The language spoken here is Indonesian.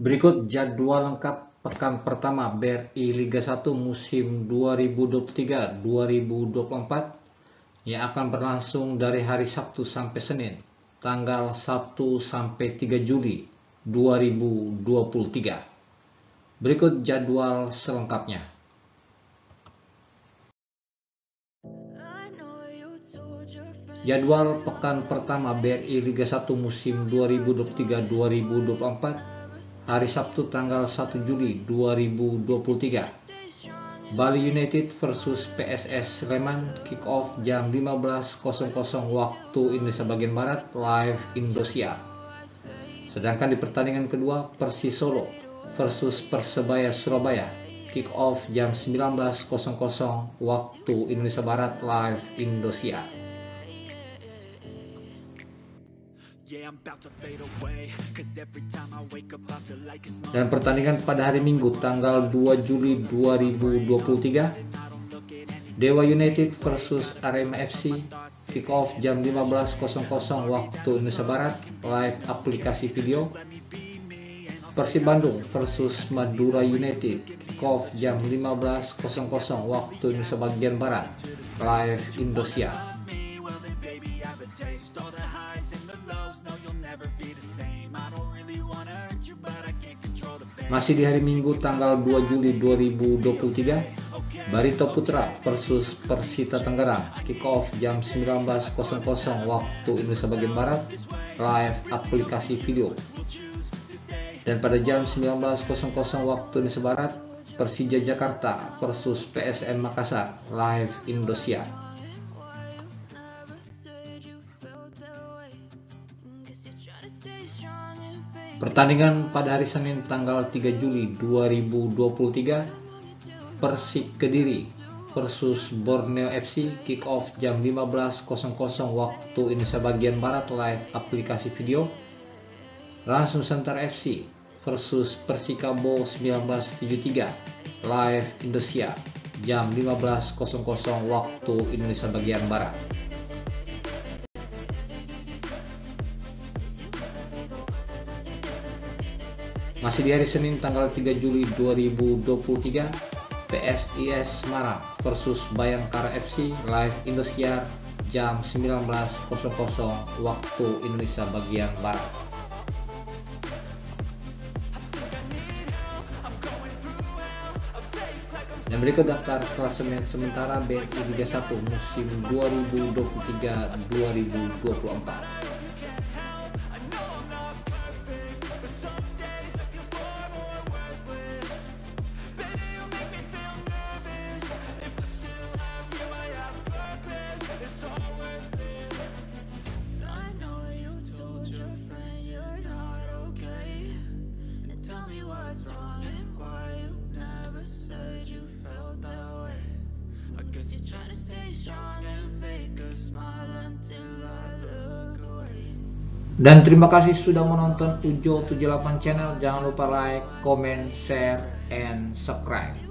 Berikut jadwal lengkap pekan pertama BRI Liga 1 musim 2023-2024 yang akan berlangsung dari hari Sabtu sampai Senin, tanggal 1 sampai 3 Juli 2023. Berikut jadwal selengkapnya. Jadwal pekan pertama BRI Liga 1 musim 2023-2024 hari Sabtu tanggal 1 Juli 2023. Bali United versus PSS Sleman kick off jam 15.00 waktu Indonesia bagian Barat live Indosiar. Sedangkan di pertandingan kedua Persis Solo versus Persebaya Surabaya kick off jam 19.00 waktu Indonesia Barat live Indosiar. Dan pertandingan pada hari Minggu tanggal 2 Juli 2023 Dewa United versus Arema FC kick off jam 15.00 waktu Indonesia Barat live aplikasi video. Persib Bandung versus Madura United kick off jam 15.00 waktu Indonesia bagian Barat live Indosiar Masih di hari Minggu tanggal 2 Juli 2023, Barito Putra versus Persita Tangerang kick off jam 19.00 waktu Indonesia bagian Barat live aplikasi video. Dan pada jam 19.00 waktu Indonesia Barat, Persija Jakarta versus PSM Makassar live Indosiar. Pertandingan pada hari Senin tanggal 3 Juli 2023 Persik Kediri versus Borneo FC kick off jam 15.00 waktu Indonesia bagian Barat live aplikasi video. Langsung Center FC versus Persikabo 1973 live Indonesia jam 15.00 waktu Indonesia bagian Barat Masih di hari Senin tanggal 3 Juli 2023, PSIS Semarang versus Bayangkara FC live Indosiar jam 19.00 waktu Indonesia bagian Barat. Dan berikut daftar klasemen sementara BRI Liga 1 musim 2023-2024. Dan terima kasih sudah menonton Ujo 78 channel. Jangan lupa like, comment, share, and subscribe.